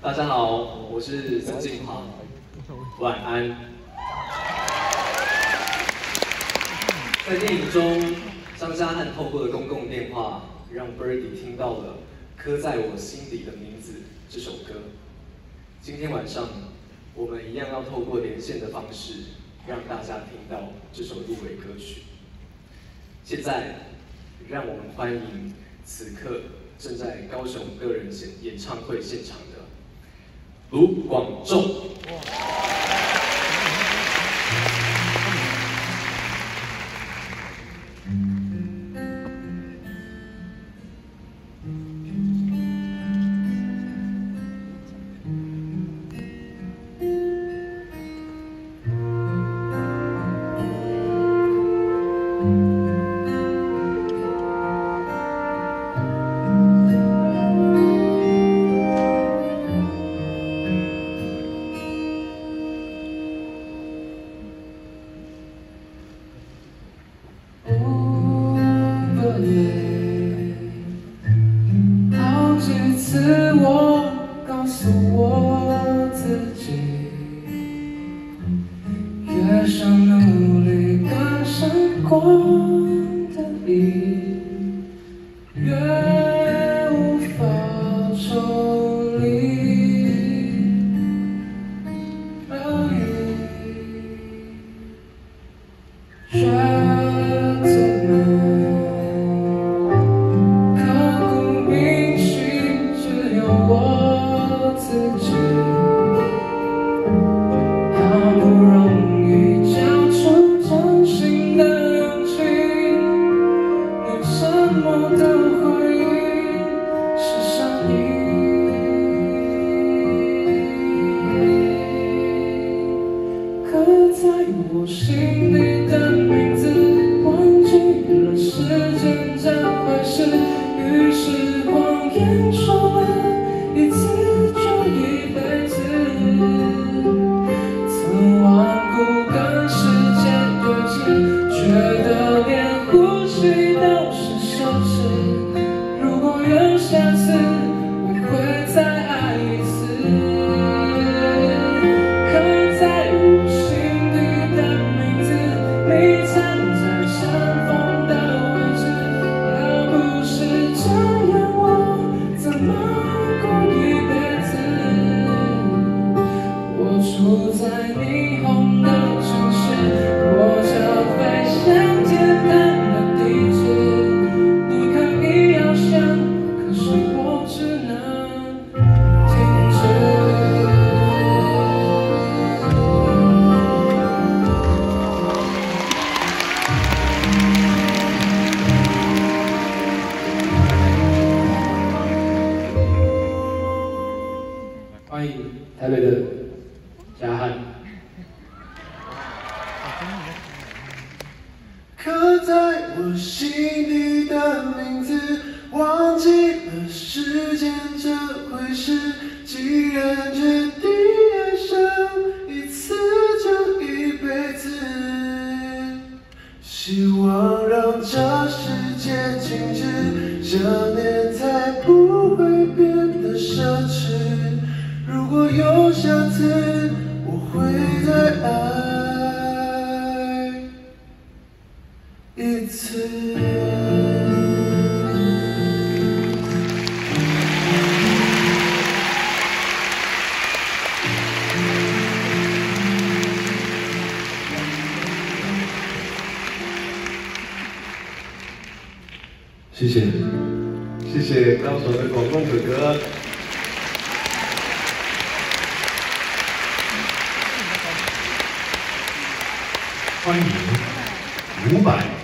大家好，我是陈进华，晚安。在电影中，张家汉透过了公共电话，让 Birdy 听到了《刻在我心底的名字》这首歌。今天晚上，我们一样要透过连线的方式，让大家听到这首入围歌曲。现在，让我们欢迎此刻正在高雄个人演演唱会现场的。卢广仲。想努力赶上光的影我的回忆是伤你刻在我心底的名字忘记了时间这回事于是谎言说住在霓虹的城市握着飞向简单的地址你可以翱翔可是我只能停滞欢迎台北的嘉汉。刻在我心底的名字，忘记了时间这回事，既然决定爱上一次就一辈子，希望让这世界静止，想念才不会变得奢侈。如果有下次。谢谢。谢谢高手的广东哥哥。欢迎伍佰